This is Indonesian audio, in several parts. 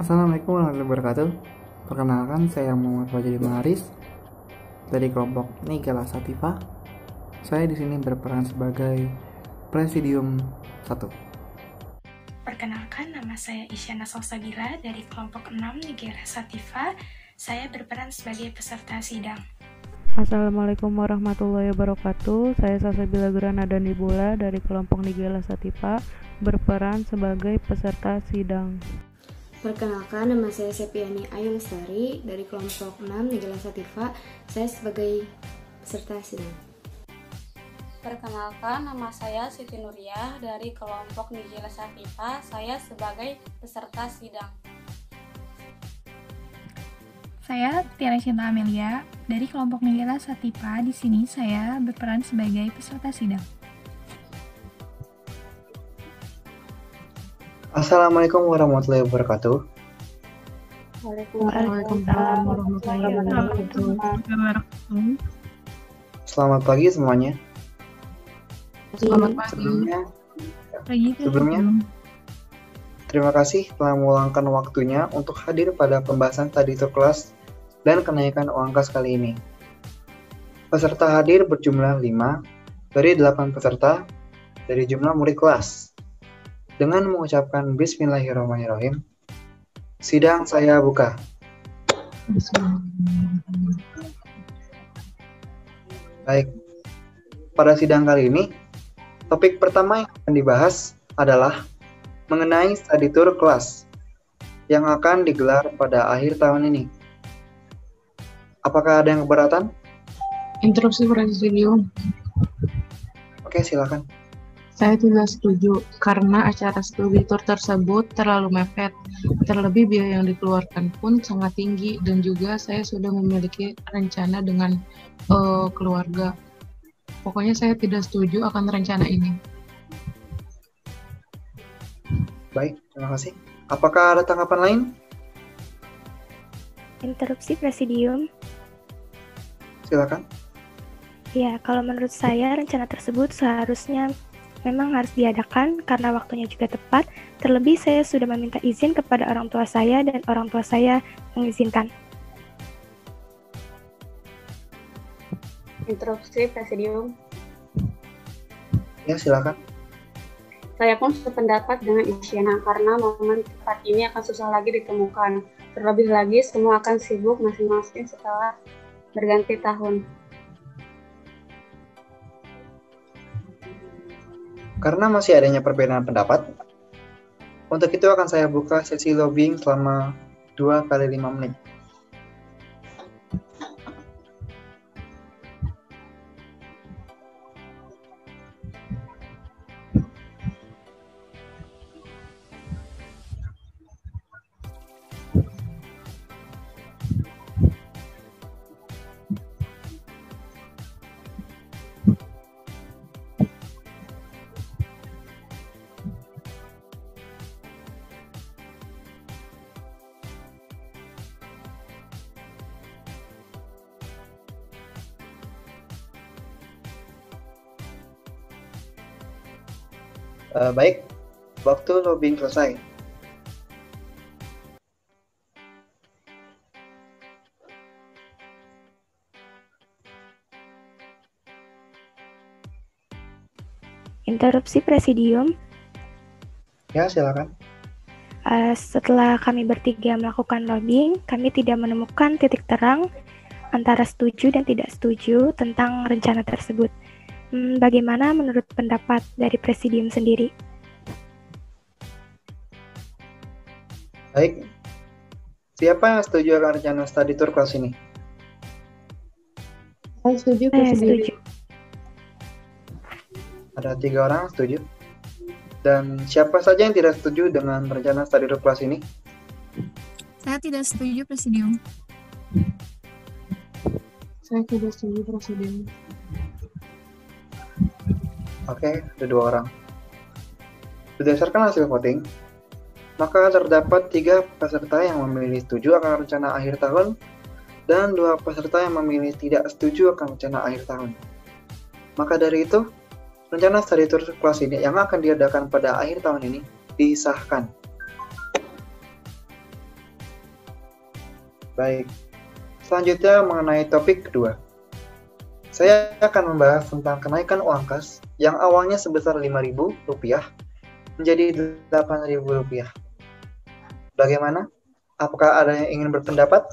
Assalamualaikum warahmatullahi wabarakatuh. Perkenalkan saya Muhammad Fajri Maris dari kelompok Nigela Sativa. Saya di sini berperan sebagai Presidium 1. Perkenalkan, nama saya Isyana Salsabila dari kelompok 6 Nigela Sativa. Saya berperan sebagai peserta sidang. Assalamualaikum warahmatullahi wabarakatuh. Saya Salsabila Granada Nibula dari kelompok Nigela Sativa berperan sebagai peserta sidang. Perkenalkan, nama saya Sepiani Ayu Lestari dari kelompok 6 Nigela Sativa. Saya sebagai peserta sidang. Perkenalkan, nama saya Siti Nuriyah dari kelompok Nigela Sativa. Saya sebagai peserta sidang. Saya Tiara Cinta Amelia dari kelompok Nigela Sativa. Di sini saya berperan sebagai peserta sidang. Assalamualaikum warahmatullahi wabarakatuh. Waalaikumsalam warahmatullahi wabarakatuh. Selamat pagi semuanya. Selamat pagi. Sebelumnya, Pagi Sebelumnya, terima kasih telah meluangkan waktunya untuk hadir pada pembahasan tadi kelas dan kenaikan uang kas kali ini. Peserta hadir berjumlah 5 dari 8 peserta dari jumlah murid kelas. Dengan mengucapkan Bismillahirrahmanirrahim, sidang saya buka. Baik, pada sidang kali ini, topik pertama yang akan dibahas adalah mengenai study tour kelas yang akan digelar pada akhir tahun ini. Apakah ada yang keberatan? Interupsi presidium. Oke, silakan. Saya tidak setuju karena acara studi tour tersebut terlalu mepet. Terlebih biaya yang dikeluarkan pun sangat tinggi dan juga saya sudah memiliki rencana dengan uh, keluarga. Pokoknya saya tidak setuju akan rencana ini. Baik, terima kasih. Apakah ada tanggapan lain? Interupsi presidium. Silakan. Ya, kalau menurut saya rencana tersebut seharusnya memang harus diadakan karena waktunya juga tepat. Terlebih saya sudah meminta izin kepada orang tua saya dan orang tua saya mengizinkan. Interupsi presidium. Ya, silakan. Saya pun sependapat dengan Isyana karena momen tepat ini akan susah lagi ditemukan. Terlebih lagi semua akan sibuk masing-masing setelah berganti tahun. Karena masih adanya perbedaan pendapat, untuk itu akan saya buka sesi lobbying selama 2 kali 5 menit. Uh, baik, waktu lobbying selesai. Interupsi presidium. Ya, silakan. Uh, setelah kami bertiga melakukan lobbying, kami tidak menemukan titik terang antara setuju dan tidak setuju tentang rencana tersebut. Hmm, bagaimana menurut pendapat dari presidium sendiri? Baik, siapa yang setuju akan rencana study tour kelas ini? Saya setuju. Saya setuju. Ada tiga orang setuju. Dan siapa saja yang tidak setuju dengan rencana study tour kelas ini? Saya tidak setuju, Presidium. Saya tidak setuju presidium. Oke, ada dua orang. Berdasarkan hasil voting, maka terdapat tiga peserta yang memilih setuju akan rencana akhir tahun dan dua peserta yang memilih tidak setuju akan rencana akhir tahun. Maka dari itu, rencana study tour kelas ini yang akan diadakan pada akhir tahun ini disahkan. Baik. Selanjutnya mengenai topik kedua. Saya akan membahas tentang kenaikan uang kas yang awalnya sebesar Rp5.000 menjadi Rp8.000. Bagaimana? Apakah ada yang ingin berpendapat?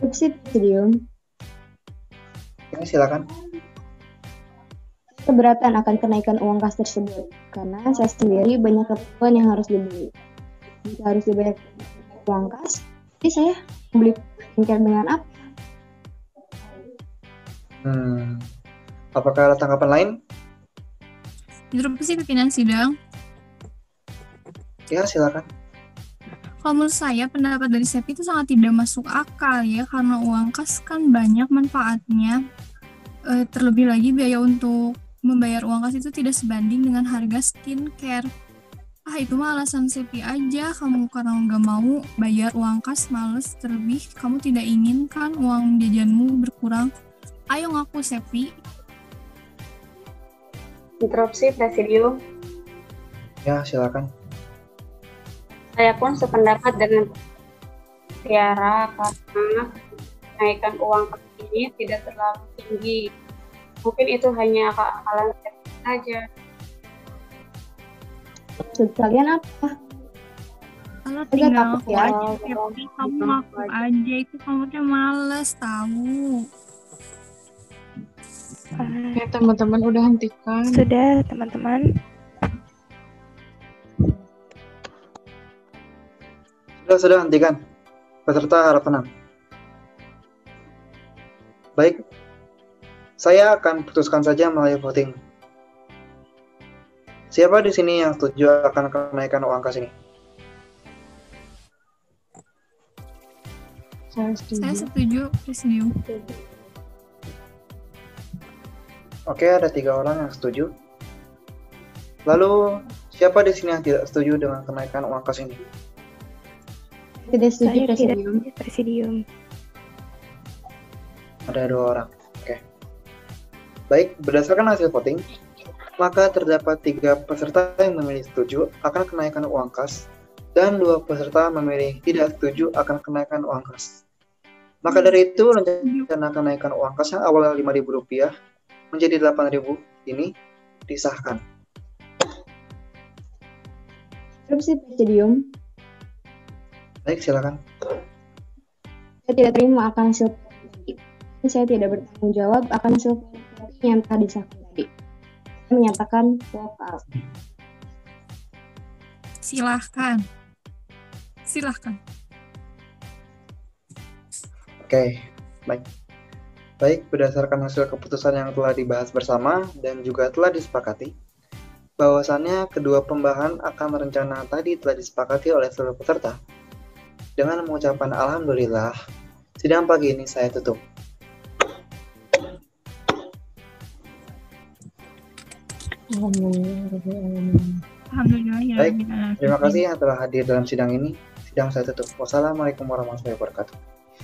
Subsidium. Ini silakan. Keberatan akan kenaikan uang kas tersebut karena saya sendiri banyak keperluan yang harus dibeli. Jika harus dibayar uang kas, jadi saya beli skincare dengan apa? Hmm. Apakah ada tanggapan lain? Interupsi pimpinan sidang. Ya, silakan. Kalau menurut saya pendapat dari Sepi itu sangat tidak masuk akal ya karena uang kas kan banyak manfaatnya. E, terlebih lagi biaya untuk membayar uang kas itu tidak sebanding dengan harga skincare. Ah itu mah alasan Sepi aja kamu karena nggak mau bayar uang kas males terlebih kamu tidak inginkan uang jajanmu berkurang. Ayo ngaku Sepi. Interupsi Presidium. Ya, silakan. Saya pun sependapat dengan Tiara karena kenaikan uang ini tidak terlalu tinggi. Mungkin itu hanya akal-akalan saja. Maksud kalian apa? Kalau tinggal ya. aja kamu ngaku aja itu kamu tuh males tahu. Eh, Ya teman-teman udah hentikan. sudah, teman-teman. Sudah, sudah hentikan. Peserta harap tenang. Baik, saya akan putuskan saja melalui voting. Siapa di sini yang setuju akan kenaikan uang kas ini? Saya setuju. Saya setuju. Oke, ada tiga orang yang setuju. Lalu, siapa di sini yang tidak setuju dengan kenaikan uang kas ini? Tidak setuju Saya Presidium. setuju, Presidium. Ada dua orang. Oke. Baik, berdasarkan hasil voting, maka terdapat tiga peserta yang memilih setuju akan kenaikan uang kas dan dua peserta memilih tidak setuju akan kenaikan uang kas. Maka dari itu, rencana kenaikan uang kas yang awalnya Rp5.000 menjadi Rp8.000 ini disahkan. Interupsi Presidium. Baik, silakan. Saya tidak terima akan hasil tadi. Saya tidak bertanggung jawab akan hasil voting yang telah disahkan tadi. Saya menyatakan walk out. Silahkan. Silahkan. Oke, baik. Baik, berdasarkan hasil keputusan yang telah dibahas bersama dan juga telah disepakati, bahwasannya kedua pembahasan akan rencana tadi telah disepakati oleh seluruh peserta. Dengan mengucapkan Alhamdulillah, sidang pagi ini saya tutup. Alhamdulillah ya. Baik, alamin. Terima kasih yang telah hadir dalam sidang ini. Sidang saya tutup. Wassalamualaikum warahmatullahi wabarakatuh.